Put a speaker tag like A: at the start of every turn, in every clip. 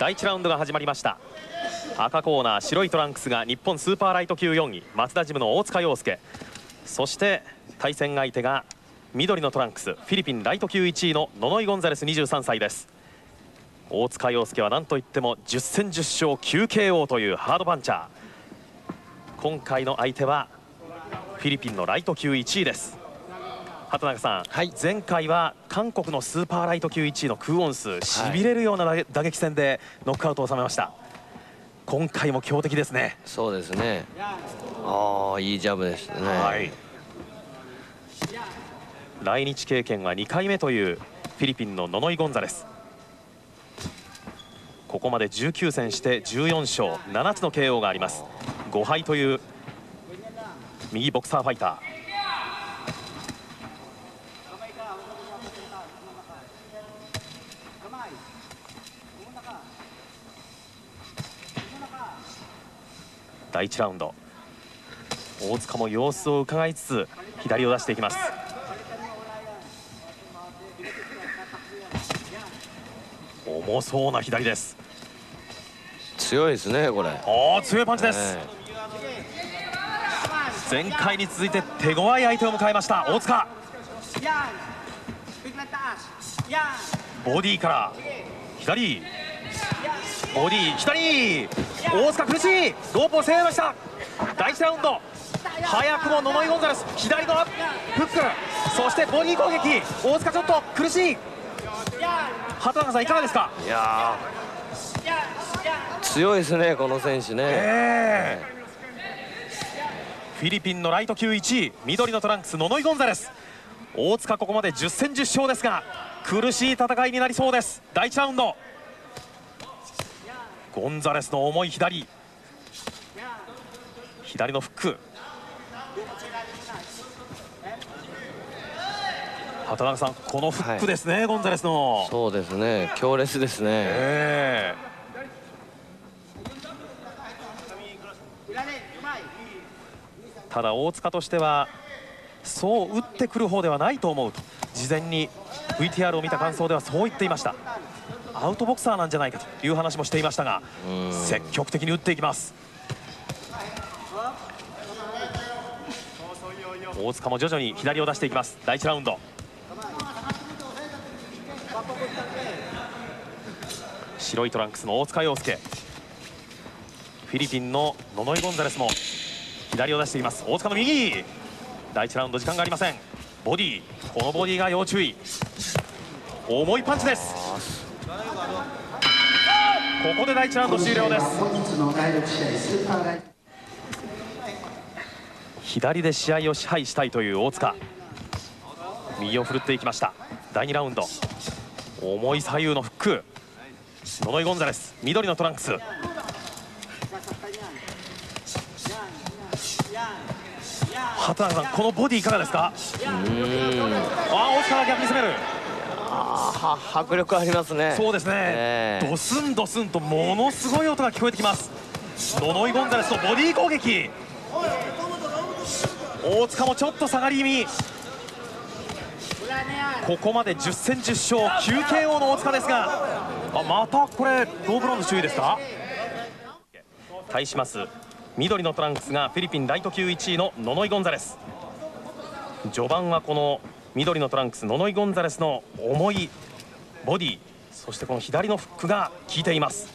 A: 第1ラウンドが始まりました。赤コーナー白いトランクスが日本スーパーライト級4位松田ジムの大塚洋介。そして対戦相手が緑のトランクスフィリピンライト級1位のノノイ・ゴンザレス23歳です。大塚洋介は何といっても10戦10勝 9KO というハードパンチャー。今回の相手はフィリピンのライト級1位です。畑中さん、はい、前回は韓国のスーパーライト級1位のクーオンスしびれるような打撃戦でノックアウトを収めました。今回も強敵ですね。
B: そうですね。ああいいジャブですね、はい、
A: 来日経験は2回目というフィリピンのノノイ・ゴンザレス。ここまで19戦して14勝7つの KO があります。5敗という右ボクサーファイター第1ラウンド。大塚も様子を伺いつつ左を出していきます。重そうな左です。
B: 強いですねこれ。
A: おお強いパンチです、前回に続いて手強い相手を迎えました大塚。ボディから左ボディ左。大塚苦しい。ロープを攻めました。第1ラウンド。早くもノノイ・ゴンザレス。左のフック。そしてボディ攻撃。大塚ちょっと苦しい。畑中さんいかがですか？いや
B: 強いですねこの選手ね、え
A: ー、フィリピンのライト級1位。緑のトランクスノノイ・ゴンザレス。大塚ここまで10戦10勝ですが苦しい戦いになりそうです。第1ラウンドゴンザレスの重い左。左のフック。畑中さんこのフックですね、はい、ゴンザレスの。
B: そうですね。強烈ですね、え
A: ー、ただ大塚としてはそう打ってくる方ではないと思うと事前に VTR を見た感想ではそう言っていましたアウトボクサーなんじゃないかという話もしていましたが積極的に打っていきます。大塚も徐々に左を出していきます。第1ラウンド。白いトランクスの大塚洋介。フィリピンのノノイ・ゴンザレスも左を出しています。大塚の右。第1ラウンド時間がありません。ボディ。このボディが要注意。重いパンチですここで第1ラウンド終了です。左で試合を支配したいという大塚。右を振るっていきました。第2ラウンド。重い左右のフック。ノノイ・ゴンザレス。緑のトランクス。畑中さんこのボディいかがですか？ああ大塚が逆に攻める。
B: あ迫力ありますね。
A: そうですね、えー、ドスンドスンとものすごい音が聞こえてきます。ノノイ・ゴンザレスとボディ攻撃。大塚もちょっと下がり気味。ここまで10戦10勝 9KO の大塚ですがあまたこれゴーブロンの注意ですか？対します緑のトランクスがフィリピンライト級1位のノノイ・ゴンザレス。序盤はこの緑のトランクスノノイ・ゴンザレスの重いボディそしてこの左のフックが効いています。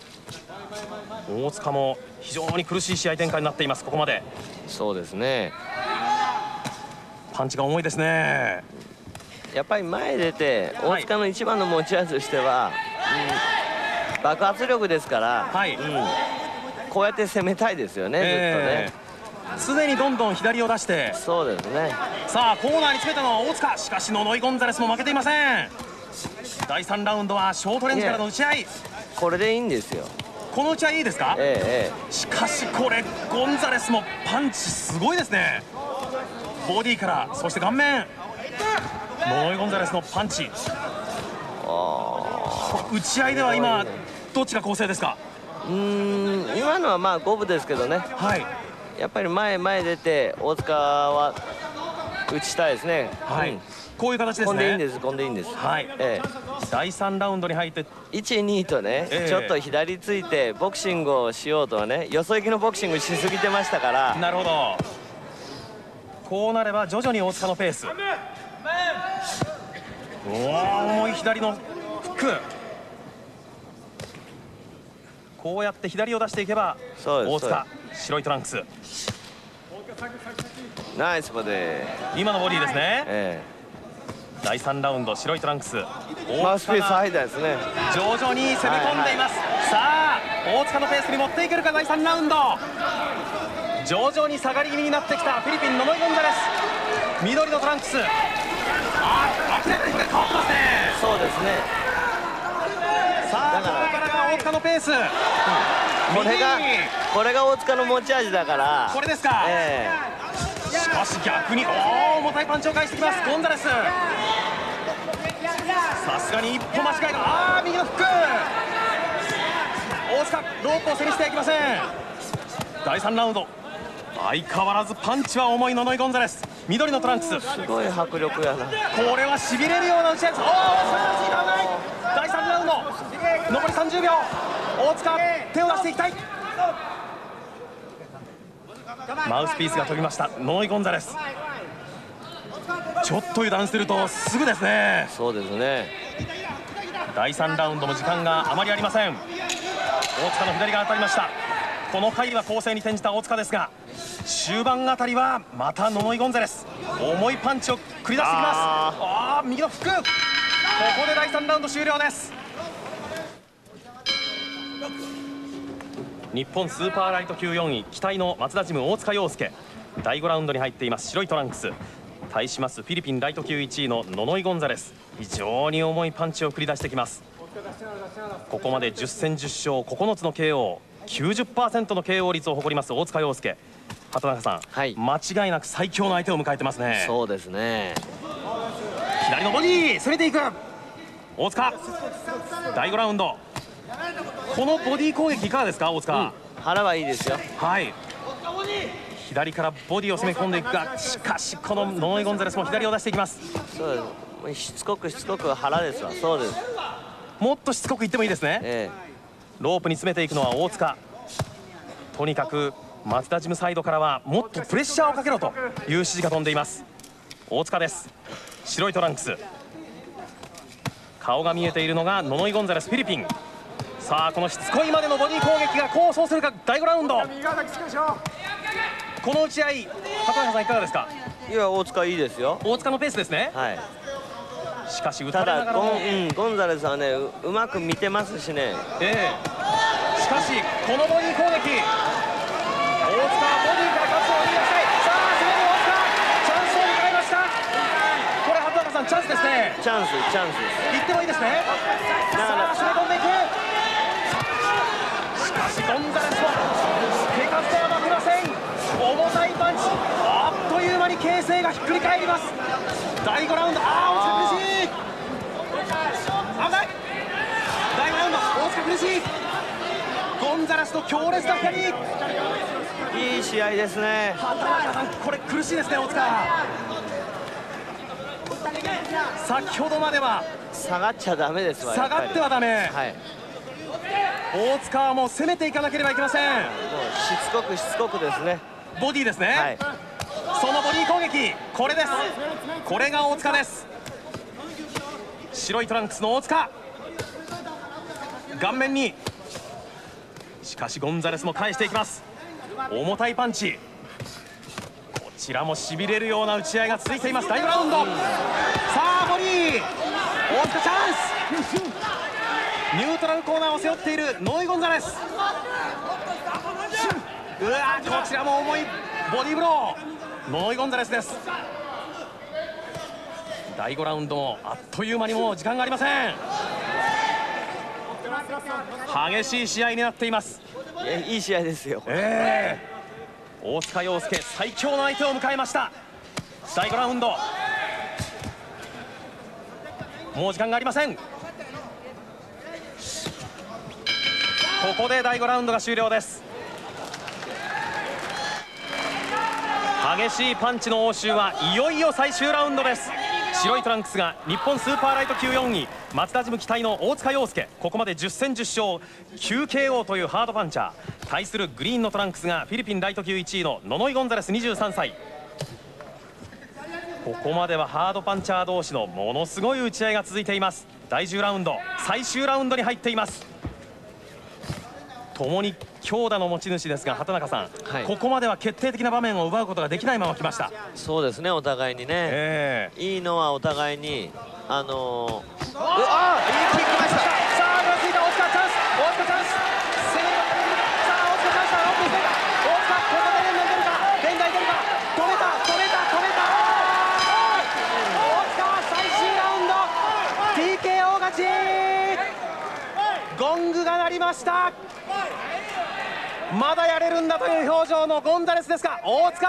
A: 大塚も非常に苦しい試合展開になっていますここまで。
B: そうですね。
A: パンチが重いですね。
B: やっぱり前出て大塚の一番の持ち味としては、うん、爆発力ですから、はい、うん、こうやって攻めたいですよね、えー、ずっとね。
A: 常にどんどん左を出して。
B: そうですね
A: さあコーナーに詰めたのは大塚。しかしノノイ・ゴンザレスも負けていません。第3ラウンドはショートレンジからの打ち合い。
B: これでいいんですよ。
A: この打ち合いいいですか、ええ、しかしこれゴンザレスもパンチすごいですね。ボディからそして顔面。ノノイ・ゴンザレスのパンチ。打ち合いでは今どっちが構成ですか？
B: うん今のはまあ五分ですけどね。はい。やっぱり前前出て大塚は打ちたいですね、はい、うん、
A: こういう形ですね。
B: んでいいんですこんでいいんです。
A: はい、ええ、第3ラウンドに入って。
B: 12とね、ええ、ちょっと左ついてボクシングをしようとはねよそ行きのボクシングしすぎてましたから。
A: なるほど。こうなれば徐々に大塚のペース。おお重い左のフック。こうやって左を出していけば大塚白いトランクス
B: ナイスボデ
A: ィ。今のボディですね、ええ。第3ラウンド白いトランクス。
B: マウスペース間ですね。
A: 徐々に攻め込んでいます、はいはい、さあ大塚のペースに持っていけるか？第3ラウンド。徐々に下がり気味になってきた。フィリピンのノイ・ゴンザレス緑のトランクス。あ明らかに変わってますね。
B: そうですね。
A: さあここからが大塚のペース、うん、
B: これがこれが大塚の持ち味だから。
A: これですか、えー、しかし逆におお重たいパンチを返してきます。ゴンザレス。さすがに一歩間違いがああ右のフック。大塚ロープを背にしていきません。第3ラウンド。相変わらずパンチは重いノノイ・ゴンザレス。緑のトランクス。
B: すごい迫力やな。
A: これはしびれるような打ち合いです。おおそれはい。第3ラウンド。残り30秒。大塚手を出していきたいマウスピースが飛びました。ノノイ・ゴンザレス。ちょっと油断するとすぐですね。
B: そうですね。
A: 第3ラウンドも時間があまりありません。大塚の左が当たりました。この回は攻勢に転じた大塚ですが終盤あたりはまたノノイ・ゴンザレス。重いパンチを繰り出してきます。ああ右のフック。ここで第3ラウンド終了です日本スーパーライト級4位期待の松田ジム大塚洋介。第5ラウンドに入っています白いトランクス。対しますフィリピンライト級1位のノノイ・ゴンザレス。非常に重いパンチを繰り出してきます。ここまで10戦10勝9つの KO 90%の KO 率を誇ります大塚洋介。畑中さん、はい、間違いなく最強の相手を迎えてますね。
B: そうですね。
A: 左のボディ攻めていく。大塚。第5ラウンドこのボディ攻撃いかがですか大塚、
B: うん、腹はいいですよ。
A: はい。左からボディを攻め込んでいくがしかしこのノノイ・ゴンザレスも左を出していきます。
B: そうです。しつこくしつこく腹ですわ。そうです。
A: もっとしつこくいってもいいですね、ええ、ロープに詰めていくのは大塚。とにかく松田ジムサイドからはもっとプレッシャーをかけろという指示が飛んでいます。大塚です。白いトランクス。顔が見えているのがノノイ・ゴンザレスフィリピンさあこのしつこいまでのボディ攻撃が功を奏するか第5ラウンド。この打ち合い畑中さんいかがですか？
B: いや大塚いいですよ。
A: 大塚のペースですね。はい。しかし
B: 打たれながらゴン,、うん、ゴンザレスはねうまく見てますしね。
A: ええ。しかしこのボディ攻撃。大塚ボディから勝つを言い出したい。さあそれで大塚チャンスを迎えました。これ畑中さんチャンスですね。
B: チャンスチャンス
A: です。行ってもいいですねさあ攻め込んでいくしかしゴンザレスは手数では負けません重たいパンチあっという間に形勢がひっくり返ります。第5ラウンド。ああ大塚苦しい。危ない。第5ラウンド。大塚苦しい。ゴンザレスと強烈な2
B: 人いい試合ですね。
A: これ苦しいですね大塚。先ほどまでは
B: 下がっちゃダメです
A: わ下がってはダメ、はい、大塚はもう攻めていかなければいけません。し
B: つこくしつこくですね。
A: ボディですね、はい、そのボディ攻撃。これです。これが大塚です。白いトランクスの大塚。顔面に。しかしゴンザレスも返していきます。重たいパンチ。こちらもしびれるような打ち合いが続いています。第5ラウンド。さあボディ。大塚チャンス。ニュートラルコーナーを背負っているノイ・ゴンザレス。うわこちらも重いボディーブロー。ーノイ・ゴンザレスです。第5ラウンドもあっという間にもう時間がありません。激しい試合になっています。
B: いい試合ですよ、え
A: ー、大塚洋介最強の相手を迎えました。第5ラウンド。もう時間がありません。ここで第5ラウンドが終了です激しいパンチの応酬はいよいよ最終ラウンドです。白いトランクスが日本スーパーライト級4位。松田ジム期待の大塚洋介。ここまで10戦10勝。9KO というハードパンチャー。対するグリーンのトランクスがフィリピンライト級1位のノノイ・ゴンザレス23歳。ここまではハードパンチャー同士のものすごい打ち合いが続いています。第10ラウンド最終ラウンドに入っています。共に強打の持ち主ですが畑中さん、はい、ここまでは決定的な場面を奪うことができないまま来ました。
B: そうですねお互いにね、えー、いいのはお互いにあのー、あいいキックましたさあ
A: ブラついた大塚チャンス大塚チャンス攻めさあ大塚チャンスだオープンして大塚ここで連打いけるか連打いけるか止めた止めた止めた大塚は最終ラウンド TKO 勝ちゴングが鳴りましたまだやれるんだという表情のゴンザレスですが大塚。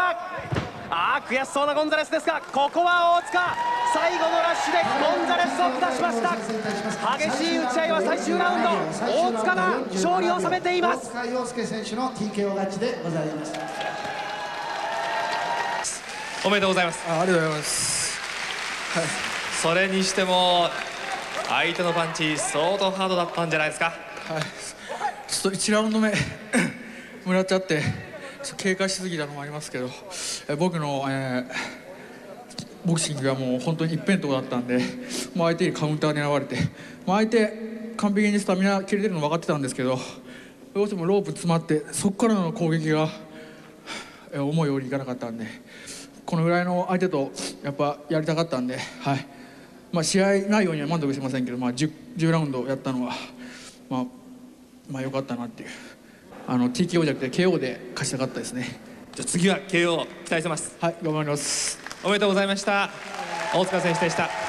A: ああ悔しそうなゴンザレスですがここは大塚。最後のラッシュでゴンザレスを下しました。激しい打ち合いは最終ラウンド。大塚が勝利を収めています。大塚洋介選手の TKO 勝ちでございました
C: おめでとうございます。
D: あありがとうございます、
C: はい、それにしても相手のパンチ相当ハードだったんじゃないですか？はい。
D: ちょっと1ラウンド目もらっちゃって警戒しすぎたのもありますけど僕の、えー、ボクシングがもう本当に一辺倒だったんでもう相手にカウンター狙われて、もう相手完璧にスタミナ切れてるの分かってたんですけどどうしてもロープ詰まってそこからの攻撃が思うようにいかなかったんでこのぐらいの相手とやっぱやりたかったんで、はいまあ、試合内容には満足しませんけど、まあ10、10, ラウンドやったのは、まあ、まあ良かったなっていう。あの TKO じゃなくて KO で勝ちたかったですね。
C: じゃ次は KO 期待してます。
D: はい頑張ります。
C: おめでとうございました。大塚選手でした